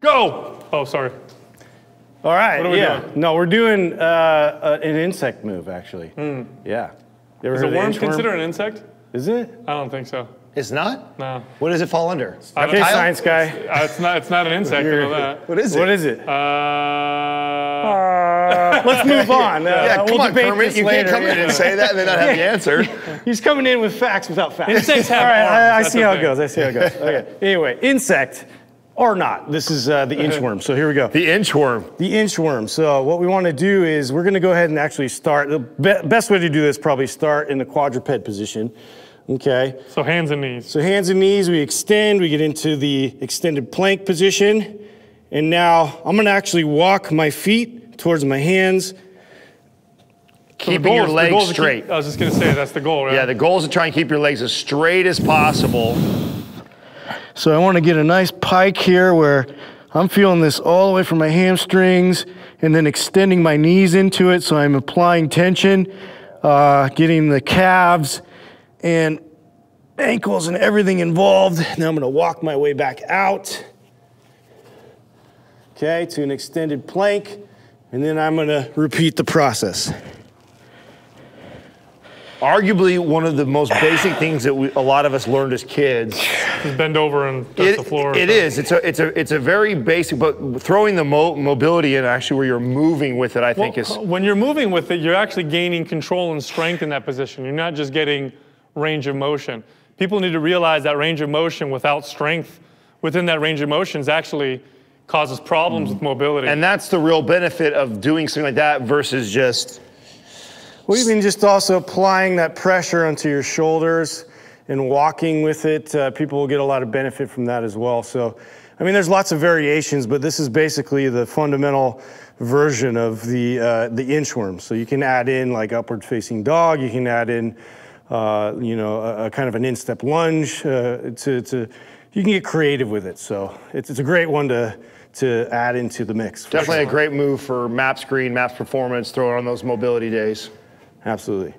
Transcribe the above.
Go! Oh, sorry. All right. What are we yeah. doing? No, we're doing uh, uh, an insect move, actually. Yeah. You ever Is heard a of worm inchworm? considered an insect? Is it? I don't think so. It's not? No. What does it fall under? I don't- Okay, science guy. Uh, it's not. It's not an insect. I know that. What is it? What is it? Uh, Let's move on. Uh, yeah, come we'll on, debate Kermit. You later. can't come in and say that and then not have the answer. He's coming in with facts without facts. Insects have All right, I, I see how the it goes. I see how it goes. Okay. Anyway, insect or not. This is uh, the inchworm. So here we go. The inchworm. The inchworm. So what we want to do is we're going to go ahead and actually start. The be- best way to do this probably start in the quadruped position. Okay. so hands and knees. So hands and knees, we extend, we get into the extended plank position. And now I'm gonna actually walk my feet towards my hands. So Keeping goal your legs goal is to keep- straight. I was just gonna say that's the goal, right? Yeah, the goal is to try and keep your legs as straight as possible. So I wanna get a nice pike here where I'm feeling this all the way from my hamstrings and then extending my knees into it. So I'm applying tension, uh, getting the calves and ankles and everything involved. Now I'm gonna walk my way back out. Okay, to an extended plank, and then I'm gonna repeat the process. Arguably one of the most basic things that we, a lot of us learned as kids. Just bend over and touch It, the floor. it is. It's a, it's a, it's a very basic, but throwing the mo- mobility in actually where you're moving with it, I think is. When you're moving with it, you're actually gaining control and strength in that position. You're not just getting range of motion. People need to realize that range of motion without strength within that range of motion is actually causes problems mm. with mobility. And that's the real benefit of doing something like that versus just. Well, even just also applying that pressure onto your shoulders and walking with it, uh, people will get a lot of benefit from that as well. So, I mean, there's lots of variations, but this is basically the fundamental version of the uh, the inchworm. So you can add in like upward facing dog. You can add in, uh, you know, a, a kind of an instep lunge. Uh, to, to you can get creative with it. So it's, it's a great one to to add into the mix. Definitely sure. a great move for MAPS Prime, MAPS Performance, throw it on those mobility days. Absolutely.